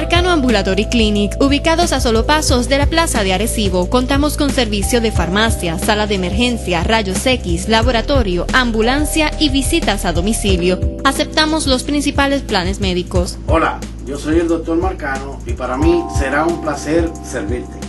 Marcano Ambulatory Clinic, ubicados a solo pasos de la Plaza de Arecibo, contamos con servicio de farmacia, sala de emergencia, rayos X, laboratorio, ambulancia y visitas a domicilio. Aceptamos los principales planes médicos. Hola, yo soy el doctor Marcano y para mí será un placer servirte.